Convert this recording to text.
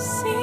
Sim.